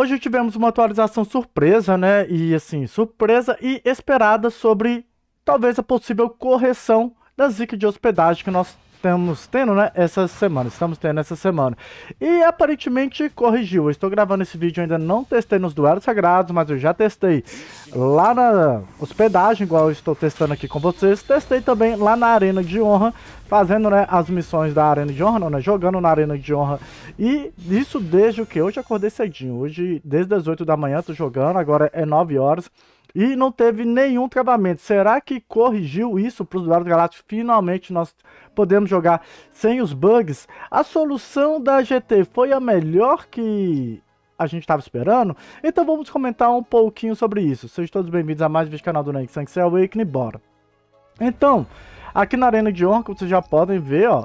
Hoje tivemos uma atualização surpresa, né? E assim, surpresa e esperada sobre talvez a possível correção da zica de hospedagem que nós estamos tendo, né, essa semana, estamos tendo essa semana. E aparentemente corrigiu. Eu estou gravando esse vídeo, ainda não testei nos duelos sagrados, mas eu já testei lá na hospedagem, igual eu estou testando aqui com vocês. Testei também lá na Arena de Honra, fazendo, né, as missões da Arena de Honra, não, né, jogando na Arena de Honra. E isso desde o que? Hoje acordei cedinho, hoje desde as 8 da manhã tô jogando, agora é 9 horas e não teve nenhum travamento. Será que corrigiu isso para os usuários galácticos? Finalmente nós podemos jogar sem os bugs. A solução da GT foi a melhor que a gente estava esperando? Então vamos comentar um pouquinho sobre isso. Sejam todos bem-vindos a mais um vídeo do canal do Nike Sanctuary Awakening, bora! Então, aqui na Arena de Honra, como vocês já podem ver, ó,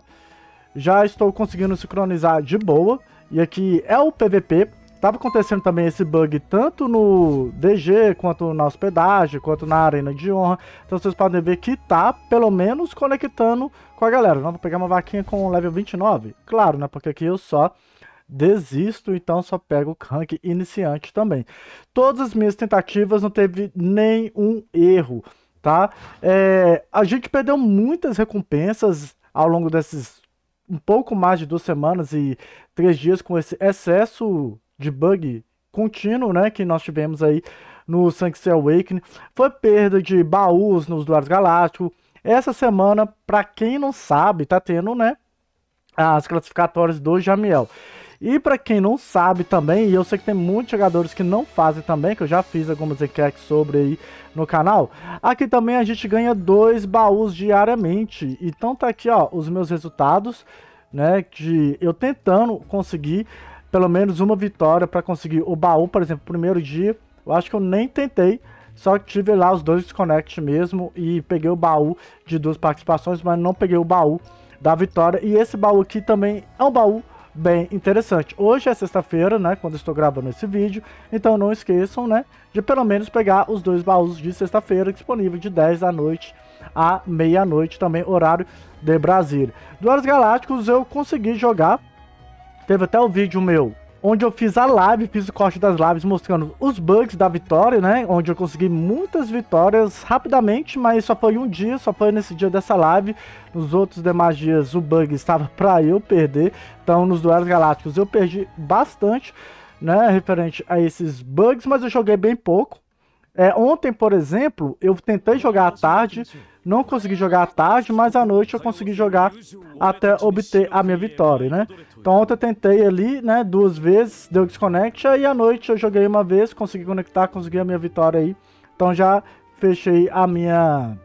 já estou conseguindo sincronizar de boa. E aqui é o PVP, Tava acontecendo também esse bug tanto no DG, quanto na hospedagem, quanto na arena de honra. Então vocês podem ver que tá, pelo menos, conectando com a galera. Não, vou pegar uma vaquinha com level 29? Claro, né? Porque aqui eu só desisto, então só pego o rank iniciante também. Todas as minhas tentativas não teve nenhum erro, tá? É, a gente perdeu muitas recompensas ao longo desses um pouco mais de duas semanas e três dias com esse excesso de bug contínuo, né, que nós tivemos aí no Sanctuary Awakening, foi perda de baús nos Duares Galácticos. Essa semana, para quem não sabe, tá tendo, né, as classificatórias do Jamiel. E para quem não sabe também, e eu sei que tem muitos jogadores que não fazem também, que eu já fiz algumas enquetes sobre aí no canal, aqui também a gente ganha dois baús diariamente. Então tá aqui, ó, os meus resultados, né, de eu tentando conseguir pelo menos uma vitória para conseguir o baú, por exemplo, primeiro dia, eu acho que eu nem tentei, só tive lá os dois desconnect mesmo e peguei o baú de duas participações, mas não peguei o baú da vitória. E esse baú aqui também é um baú bem interessante. Hoje é sexta-feira, né, quando estou gravando esse vídeo, então não esqueçam, né, de pelo menos pegar os dois baús de sexta-feira disponível de 10 da noite à meia-noite, também horário de Brasília. Duelos Galácticos eu consegui jogar Teve até um vídeo meu onde eu fiz a live, fiz o corte das lives mostrando os bugs da vitória, né? Onde eu consegui muitas vitórias rapidamente, mas só foi um dia, só foi nesse dia dessa live. Nos outros demais dias o bug estava para eu perder. Então nos duelos galácticos eu perdi bastante, né? Referente a esses bugs, mas eu joguei bem pouco. É, ontem, por exemplo, eu tentei jogar à tarde, não consegui jogar à tarde, mas à noite eu consegui jogar até obter a minha vitória, né? Então ontem eu tentei ali, né, duas vezes, deu desconect, e à noite eu joguei uma vez, consegui conectar, consegui a minha vitória aí. Então já fechei a minha...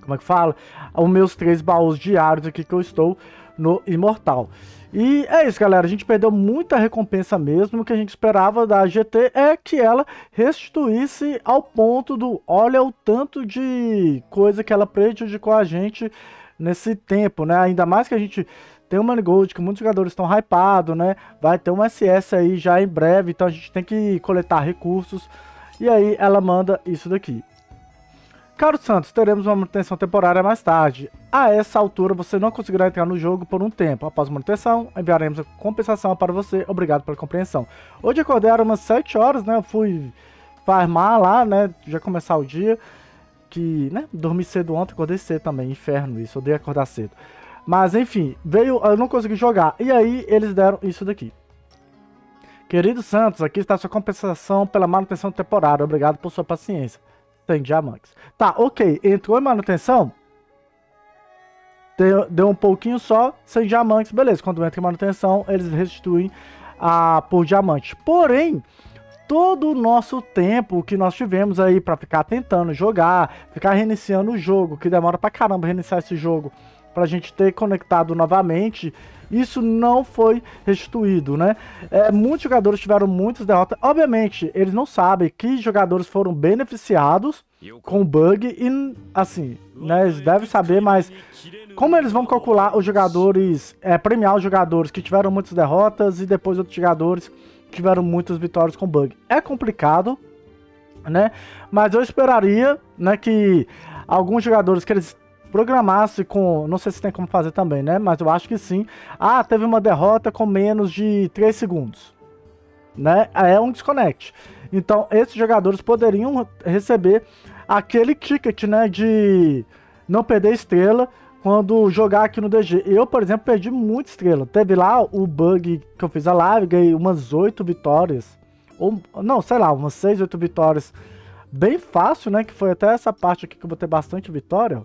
Como é que fala? Os meus três baús diários aqui que eu estou no Imortal. E é isso, galera. A gente perdeu muita recompensa mesmo. O que a gente esperava da GT é que ela restituísse ao ponto do olha o tanto de coisa que ela prejudicou a gente nesse tempo, né? Ainda mais que a gente tem o Gold, que muitos jogadores estão hypados, né? Vai ter um SS aí já em breve, então a gente tem que coletar recursos. E aí ela manda isso daqui. Caro Santos, teremos uma manutenção temporária mais tarde. A essa altura você não conseguirá entrar no jogo por um tempo. Após a manutenção, enviaremos a compensação para você. Obrigado pela compreensão. Hoje acordei era umas 7 horas, né? Eu fui farmar lá, né? Já começar o dia. Que, né? Dormi cedo ontem, acordei cedo também. Inferno isso, odeio acordar cedo. Mas enfim, veio, eu não consegui jogar. E aí eles deram isso daqui. Querido Santos, aqui está sua compensação pela manutenção temporária. Obrigado por sua paciência. Tem diamantes. Tá, ok. Entrou em manutenção. Deu, deu um pouquinho só, sem diamantes. Beleza, quando entra em manutenção, eles restituem a, por diamante. Porém, todo o nosso tempo que nós tivemos aí para ficar tentando jogar, ficar reiniciando o jogo, que demora pra caramba reiniciar esse jogo, pra gente ter conectado novamente isso não foi restituído, né? É, muitos jogadores tiveram muitas derrotas. Obviamente, eles não sabem que jogadores foram beneficiados com o bug e, assim, né, eles devem saber, mas como eles vão calcular os jogadores, é, premiar os jogadores que tiveram muitas derrotas e depois outros jogadores que tiveram muitas vitórias com bug? É complicado, né? Mas eu esperaria, né, que alguns jogadores que eles programasse com. Não sei se tem como fazer também, né? Mas eu acho que sim. Ah, teve uma derrota com menos de 3 segundos. né? É um desconect. Então, esses jogadores poderiam receber aquele ticket, né, de não perder estrela quando jogar aqui no DG. Eu, por exemplo, perdi muita estrela. Teve lá o bug que eu fiz a live, ganhei umas 8 vitórias. Ou, não, sei lá, umas 6, 8 vitórias. Bem fácil, né? Que foi até essa parte aqui que eu vou ter bastante vitória.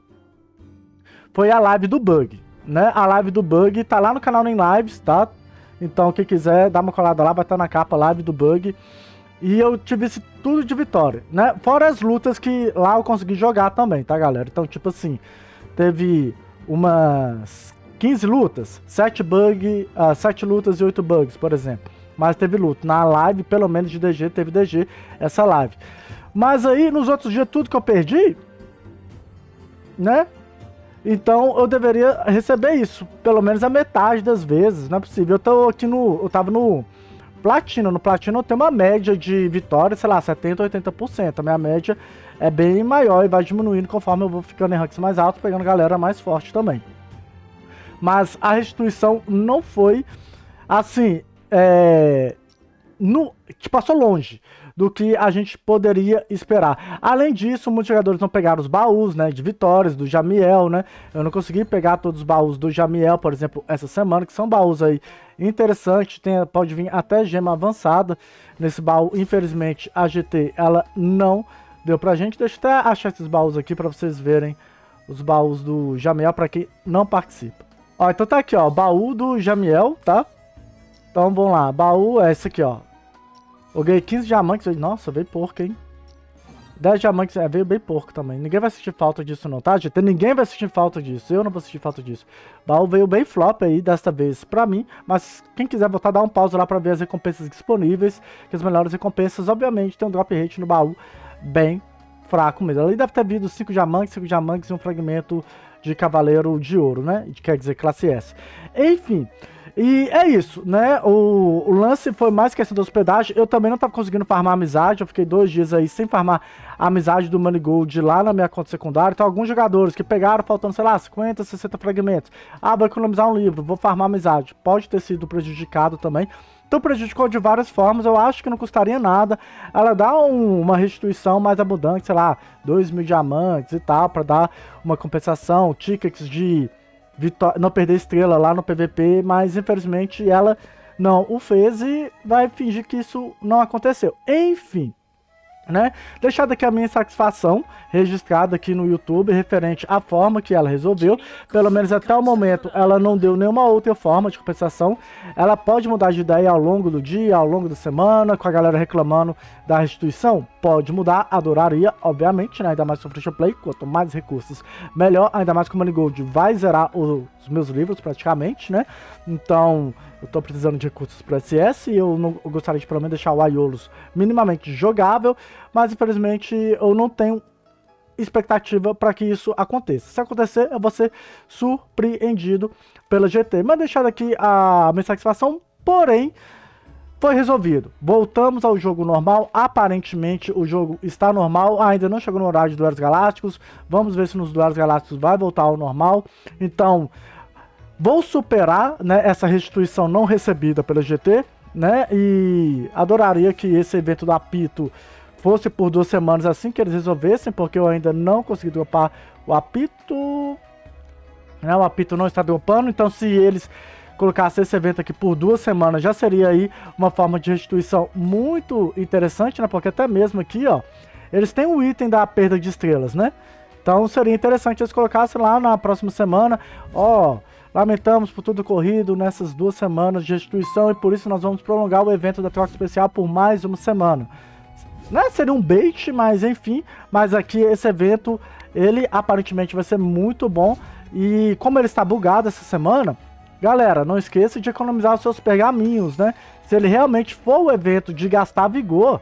Foi a live do bug, né? A live do bug tá lá no canal Nem Lives, tá? Então, quem quiser, dá uma colada lá, vai estar na capa live do bug. E eu tive tudo de vitória, né? Fora as lutas que lá eu consegui jogar também, tá, galera? Então, tipo assim, teve umas 15 lutas, 7 bug, uh, 7 lutas e 8 bugs, por exemplo. Mas teve luta. Na live, pelo menos de DG, teve DG essa live. Mas aí, nos outros dias, tudo que eu perdi, né? Então eu deveria receber isso, pelo menos a metade das vezes, não é possível. Eu tô aqui no. Eu tava no Platina. No Platina eu tenho uma média de vitórias, sei lá, 70%, 80%. A minha média é bem maior e vai diminuindo conforme eu vou ficando em ranks mais altos, pegando galera mais forte também. Mas a restituição não foi assim. É, no, que passou longe do que a gente poderia esperar. Além disso, muitos jogadores não pegaram os baús, né, de vitórias do Jamiel, né? Eu não consegui pegar todos os baús do Jamiel, por exemplo, essa semana, que são baús aí interessantes, tem, pode vir até gema avançada nesse baú. Infelizmente, a GT ela não deu pra gente. Deixa eu até achar esses baús aqui para vocês verem os baús do Jamiel para quem não participa. Ó, então tá aqui, ó, baú do Jamiel, tá? Então vamos lá, baú é esse aqui, ó. Eu ganhei 15 diamantes. Nossa, veio porco, hein? 10 diamantes, é, veio bem porco também. Ninguém vai sentir falta disso não, tá, gente? Ninguém vai sentir falta disso. Eu não vou sentir falta disso. Baú veio bem flop aí, desta vez pra mim. Mas quem quiser voltar, dá um pause lá pra ver as recompensas disponíveis. Que as melhores recompensas, obviamente, tem um drop rate no baú bem fraco mesmo. Ali deve ter vindo 5 diamantes, 5 diamantes e um fragmento de cavaleiro de ouro, né? Quer dizer, classe S. Enfim... E é isso, né? O, o, lance foi mais questão da hospedagem. Eu também não tava conseguindo farmar amizade. Eu fiquei dois dias aí sem farmar a amizade do Manigold lá na minha conta secundária. Então, alguns jogadores que pegaram faltando, sei lá, 50, 60 fragmentos. Ah, vou economizar um livro, vou farmar amizade. Pode ter sido prejudicado também. Então prejudicou de várias formas, eu acho que não custaria nada. Ela dá um, uma restituição mais abundante, sei lá, 2 mil diamantes e tal, para dar uma compensação, tickets de não perder estrela lá no PVP, mas infelizmente ela não o fez e vai fingir que isso não aconteceu. Enfim, né? Deixada aqui a minha satisfação registrada aqui no YouTube referente à forma que ela resolveu. Pelo menos até o momento ela não deu nenhuma outra forma de compensação. Ela pode mudar de ideia ao longo do dia, ao longo da semana, com a galera reclamando da restituição. Pode mudar, adoraria, obviamente, né? ainda mais no free to play. Quanto mais recursos, melhor. Ainda mais que o Money Gold vai zerar os meus livros praticamente, né? Então eu tô precisando de recursos para SS e eu, não, eu gostaria de pelo menos deixar o Aiolos minimamente jogável, mas infelizmente eu não tenho expectativa para que isso aconteça. Se acontecer, eu vou ser surpreendido pela GT. Mas deixar aqui a minha satisfação, porém, foi resolvido. Voltamos ao jogo normal. Aparentemente o jogo está normal. Ainda não chegou no horário de duelos galácticos. Vamos ver se nos duelos galácticos vai voltar ao normal. Então, vou superar né, essa restituição não recebida pela GT, né? E adoraria que esse evento da Apito fosse por duas semanas assim que eles resolvessem, porque eu ainda não consegui dropar o apito. Né, o apito não está dropando, então se eles colocassem esse evento aqui por duas semanas, já seria aí uma forma de restituição muito interessante, né? Porque até mesmo aqui, ó, eles têm o item da perda de estrelas, né? Então seria interessante eles colocassem lá na próxima semana, ó, Lamentamos por tudo ocorrido nessas duas semanas de restituição e por isso nós vamos prolongar o evento da troca especial por mais uma semana. Né? Seria um bait, mas enfim, mas aqui esse evento, ele aparentemente vai ser muito bom e como ele está bugado essa semana, galera, não esqueça de economizar os seus pergaminhos, né? Se ele realmente for o evento de gastar vigor,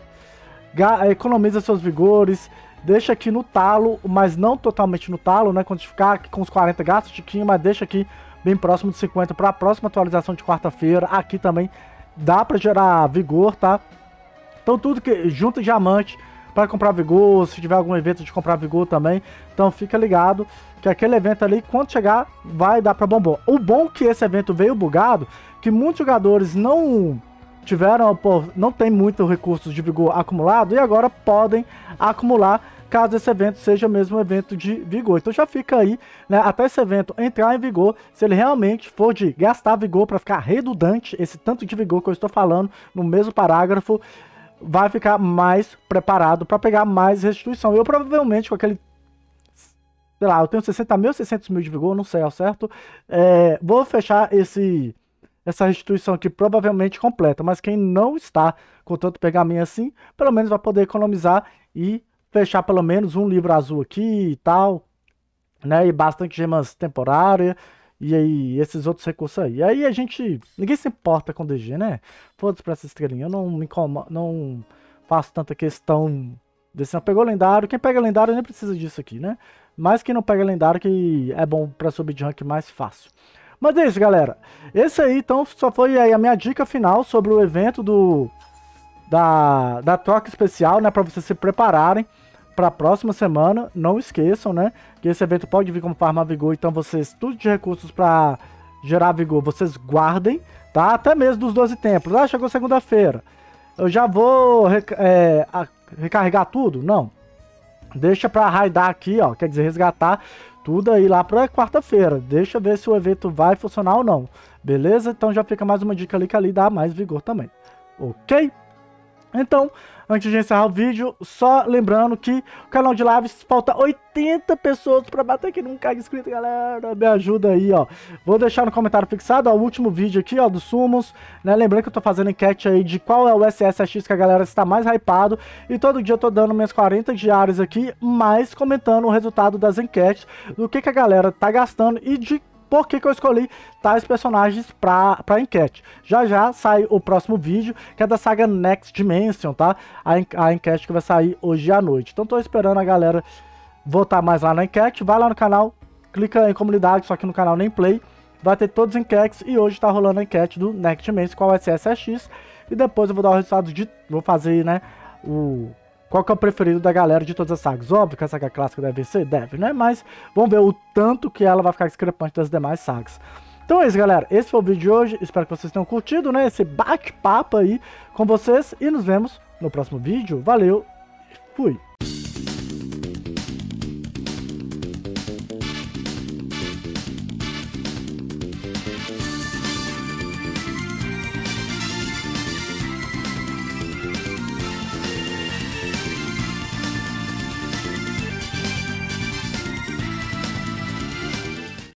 economiza seus vigores, deixa aqui no talo, mas não totalmente no talo, né? Quando ficar com os 40 gastos, tiquinho, mas deixa aqui bem próximo de 50 para a próxima atualização de quarta-feira. Aqui também dá para gerar vigor, tá? Então tudo que junta diamante para comprar vigor, se tiver algum evento de comprar vigor também. Então fica ligado que aquele evento ali, quando chegar, vai dar para bombom. O bom que esse evento veio bugado, que muitos jogadores não tiveram, não tem muito recursos de vigor acumulado e agora podem acumular caso esse evento seja mesmo um evento de vigor. Então já fica aí, né, até esse evento entrar em vigor, se ele realmente for de gastar vigor para ficar redundante, esse tanto de vigor que eu estou falando no mesmo parágrafo, vai ficar mais preparado para pegar mais restituição. Eu provavelmente com aquele sei lá, eu tenho 60 mil, 600 mil de vigor, não sei ao certo, é, vou fechar esse essa restituição aqui provavelmente completa, mas quem não está com tanto pergaminho assim, pelo menos vai poder economizar e fechar pelo menos um livro azul aqui e tal, né? E bastante gemas temporárias e aí esses outros recursos aí. E aí a gente, ninguém se importa com DG, né? Foda-se pra essa estrelinha, eu não me incomodo, não faço tanta questão desse não pegou lendário, quem pega lendário nem precisa disso aqui, né? Mas quem não pega lendário que é bom para subir de rank mais fácil. Mas é isso, galera. Esse aí, então, só foi aí a minha dica final sobre o evento do da, da troca especial, né? Para vocês se prepararem para a próxima semana. Não esqueçam, né? Que esse evento pode vir como farmar vigor. Então, vocês, tudo de recursos para gerar vigor, vocês guardem, tá? Até mesmo dos 12 templos. Ah, chegou segunda-feira. Eu já vou é, recarregar tudo? Não. Deixa para raidar aqui, ó. Quer dizer, resgatar tudo aí lá para quarta-feira. Deixa ver se o evento vai funcionar ou não. Beleza? Então já fica mais uma dica ali que ali dá mais vigor também. Ok? Então, antes de encerrar o vídeo, só lembrando que o canal de lives falta 80 pessoas para bater aqui num cai inscrito, galera. Me ajuda aí, ó. Vou deixar no comentário fixado ó, o último vídeo aqui, ó, dos sumos, né? Lembrando que eu tô fazendo enquete aí de qual é o SSX que a galera está mais hypado. E todo dia eu tô dando minhas 40 diárias aqui, mais comentando o resultado das enquetes, do que, que a galera tá gastando e de por que, que eu escolhi tais personagens para pra enquete. Já já sai o próximo vídeo, que é da saga Next Dimension, tá? A, a enquete que vai sair hoje à noite. Então tô esperando a galera votar mais lá na enquete. Vai lá no canal, clica em comunidade, só que no canal nem play. Vai ter todos os enquetes e hoje tá rolando a enquete do Next Dimension, qual vai ser SSX. E depois eu vou dar o resultado de... Vou fazer, né, o qual que é o preferido da galera de todas as sagas? Óbvio que a saga clássica deve ser, deve, né? Mas vamos ver o tanto que ela vai ficar discrepante das demais sagas. Então é isso, galera. Esse foi o vídeo de hoje. Espero que vocês tenham curtido, né? Esse bate-papo aí com vocês. E nos vemos no próximo vídeo. Valeu, fui!